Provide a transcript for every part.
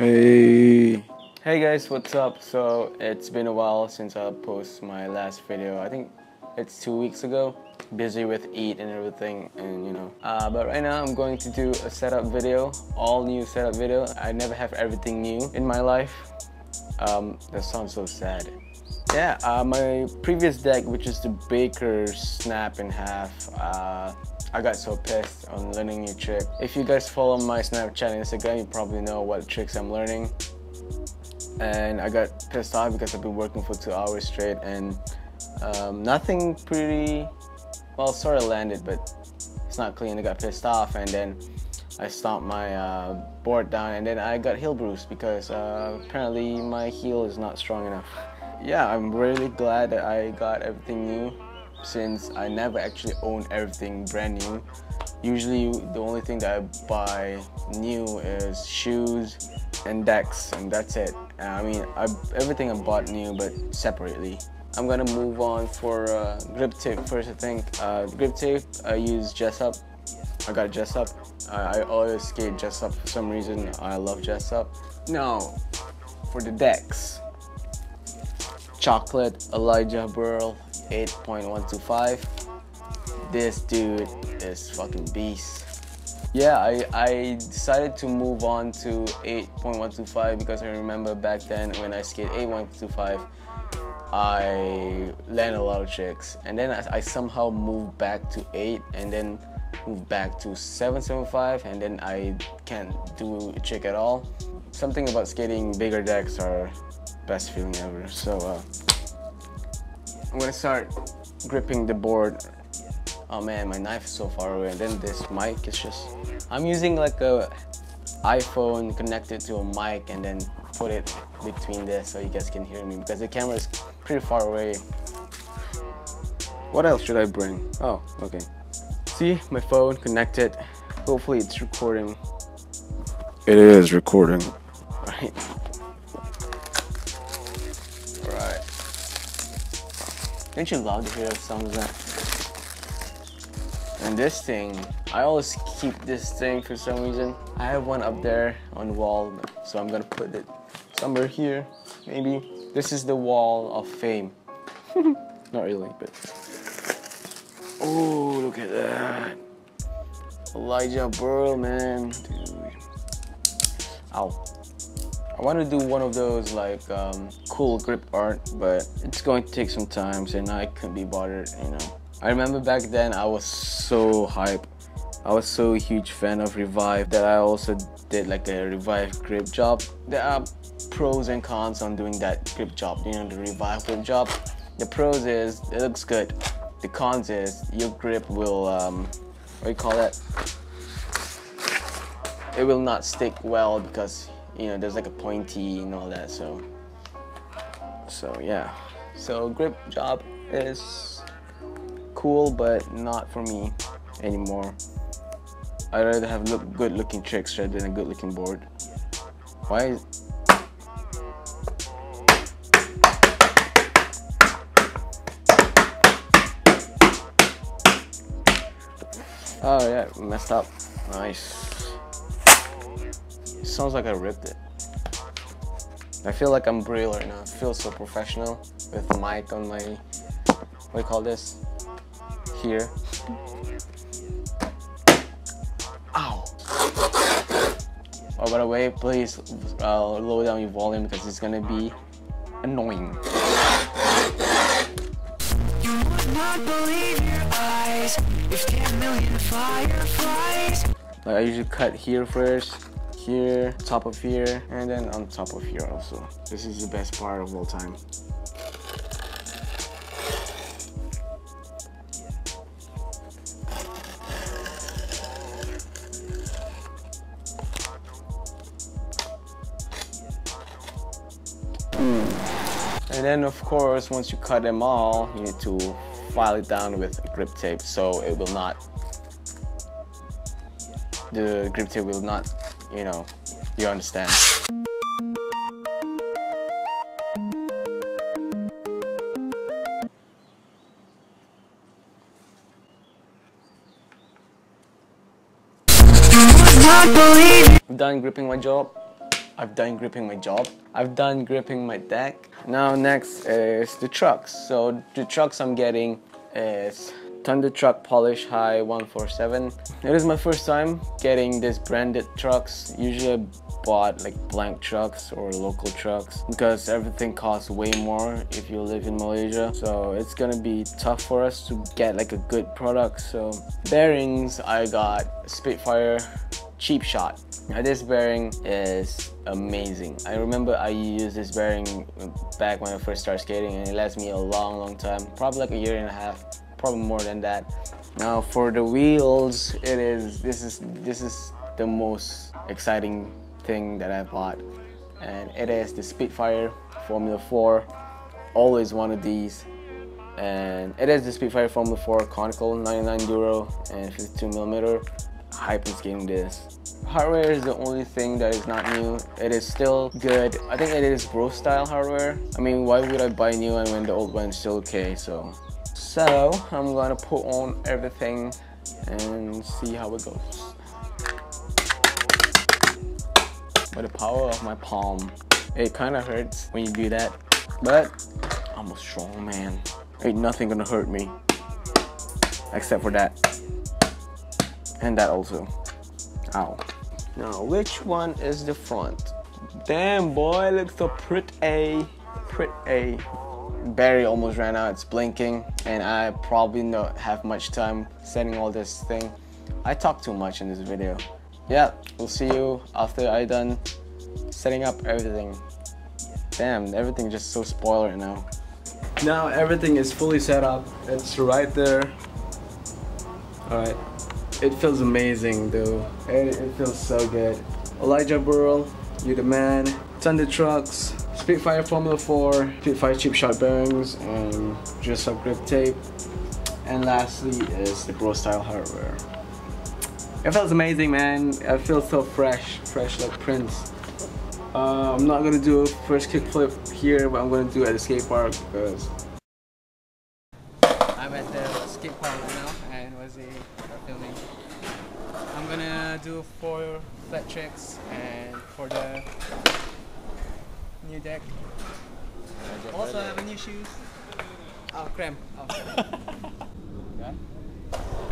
Hey. Hey guys, what's up? So it's been a while since I posted my last video. I think it's two weeks ago. Busy with Eid and everything, and you know. Uh, but right now I'm going to do a setup video, all new setup video. I never have everything new in my life. Um, that sounds so sad. Yeah, uh, my previous deck, which is the Baker Snap in half. Uh, I got so pissed on learning new trick. If you guys follow my Snapchat and Instagram, you probably know what tricks I'm learning. And I got pissed off because I've been working for two hours straight and um, nothing pretty, well, sort of landed, but it's not clean. I got pissed off and then I stomped my uh, board down and then I got heel bruise because uh, apparently my heel is not strong enough. Yeah, I'm really glad that I got everything new since I never actually own everything brand new. Usually the only thing that I buy new is shoes and decks and that's it. I mean, I, everything I bought new but separately. I'm gonna move on for uh, grip tape first I think. Uh, grip tape, I use Jessup. I got Jessup. I, I always skate Jessup for some reason. I love Jessup. Now, for the decks. Chocolate, Elijah Berle, 8.125. This dude is fucking beast. Yeah, I, I decided to move on to 8.125 because I remember back then when I skated 8.125, I land a lot of tricks. And then I, I somehow moved back to 8 and then moved back to 775 and then I can't do a trick at all. Something about skating bigger decks are best feeling ever. So uh, I'm gonna start gripping the board. Oh man, my knife is so far away. And then this mic is just, I'm using like a iPhone connected to a mic and then put it between this so you guys can hear me because the camera is pretty far away. What else should I bring? Oh, okay. See, my phone connected. Hopefully it's recording. It is recording. Right. Right. Don't you love to hear the sounds that? And this thing, I always keep this thing for some reason. I have one up there on the wall, so I'm gonna put it somewhere here, maybe. This is the wall of fame. Not really, but. Oh, look at that. Elijah Berle, man. Dude. Ow. I want to do one of those like um, cool grip art, but it's going to take some time and I couldn't be bothered, you know. I remember back then I was so hype. I was so huge fan of Revive that I also did like a Revive grip job. There are pros and cons on doing that grip job, you know, the Revive grip job. The pros is it looks good. The cons is your grip will, um, what do you call that? It will not stick well because you know there's like a pointy and all that so so yeah. So grip job is cool but not for me anymore. I'd rather have look good looking tricks rather than a good looking board. Why is Oh yeah, messed up. Nice sounds like I ripped it. I feel like I'm Braille right now. I feel so professional with the mic on my, what do you call this? Here. Ow. Oh, by the way, please uh, lower down your volume because it's gonna be annoying. You would not believe your eyes if 10 million fireflies. Like I usually cut here first here, top of here, and then on top of here also. This is the best part of all time. Mm. And then of course, once you cut them all, you need to file it down with grip tape so it will not the grip tape will not you know, you understand. I've done gripping my job. I've done gripping my job. I've done gripping my deck. Now next is the trucks. So the trucks I'm getting is Thunder Truck Polish High 147. It is my first time getting this branded trucks. Usually I bought like blank trucks or local trucks because everything costs way more if you live in Malaysia. So it's gonna be tough for us to get like a good product. So bearings, I got Spitfire cheap shot. Now this bearing is amazing. I remember I used this bearing back when I first started skating and it lasts me a long, long time. Probably like a year and a half probably more than that. Now for the wheels, it is this is this is the most exciting thing that I bought, and it is the Spitfire Formula 4. Always one of these, and it is the Spitfire Formula 4 conical 99 duro and 52 millimeter. Hype in skating this. Hardware is the only thing that is not new. It is still good. I think it is BroStyle hardware. I mean, why would I buy new and when the old one is still okay? So so I'm gonna put on everything and see how it goes. By the power of my palm, it kind of hurts when you do that, but I'm a strong man. Ain't nothing gonna hurt me, except for that. And that also. Ow. Now, which one is the front? Damn, boy, looks so pretty. Pretty. Barry almost ran out, it's blinking, and I probably don't have much time setting all this thing. I talk too much in this video. Yeah, we'll see you after I done setting up everything. Damn, everything just so spoiled right now. Now everything is fully set up. It's right there. Alright. It feels amazing dude. It, it feels so good. Elijah Berle, you the man. Thunder Trucks, Spitfire Formula 4, Spitfire cheap shot bearings, and just some grip tape. And lastly is the BroStyle hardware. It feels amazing, man. I feel so fresh, fresh like Prince. Uh, I'm not gonna do a first kickflip here, but I'm gonna do it at the skate park because I'm at the skate park now and was filming. I'm gonna do four flat tricks and for the new deck. Also I have a new shoes. Oh, cram. Oh. okay.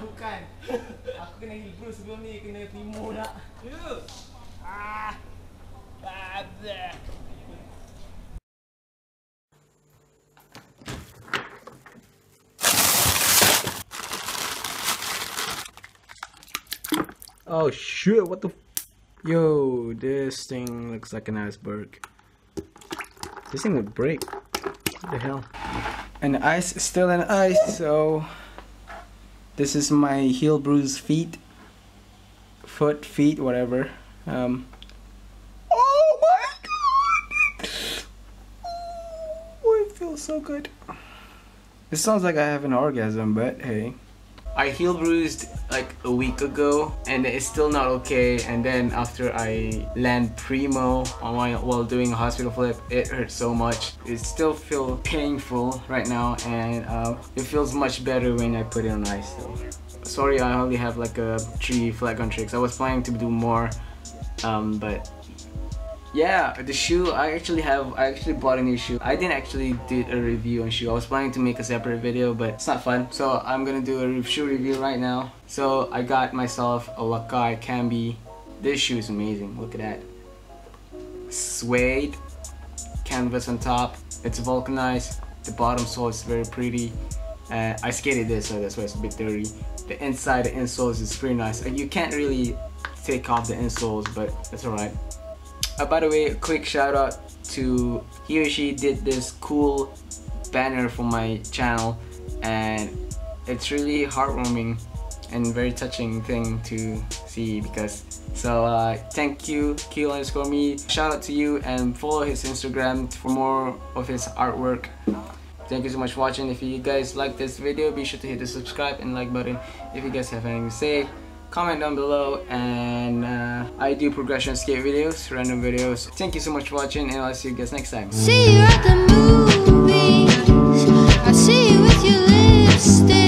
Bukan. Aku kena Hebrew sebelum ni, kena Timo nak. Ya. Ah. Ah. bleh. Oh shit, what the f- Yo, this thing looks like an iceberg. This thing would break. What the hell? And ice is still in ice, so this is my heel bruised feet, foot, feet, whatever. Um, oh my god! Oh, it feels so good. It sounds like I have an orgasm, but hey. I heel bruised like a week ago and it's still not okay. And then after I land primo on my, while doing a hospital flip it hurt so much. It still feel painful right now and uh, it feels much better when I put it on ice though. sorry I only have like a three flat gun tricks. I was planning to do more um, but yeah, the shoe I actually have I actually bought a new shoe. I didn't actually did a review on shoe. I was planning to make a separate video, but it's not fun. So I'm gonna do a shoe review right now. So I got myself a Lakai Cambi. This shoe is amazing. Look at that. Suede canvas on top. It's vulcanized. The bottom sole is very pretty. Uh, I skated this, so that's why it's a bit dirty. The inside, the insoles is pretty nice. You can't really take off the insoles, but that's alright. Uh, by the way, a quick shout out to he or she did this cool banner for my channel, and it's really heartwarming and very touching thing to see because so uh, thank you Keel underscore me. Shout out to you and follow his Instagram for more of his artwork. Thank you so much for watching. If you guys like this video be sure to hit the subscribe and like button. If you guys have anything to say comment down below and uh, I do progression skate videos, random videos. Thank you so much for watching and I'll see you guys next time. See you at the movies. I see you with your lipstick.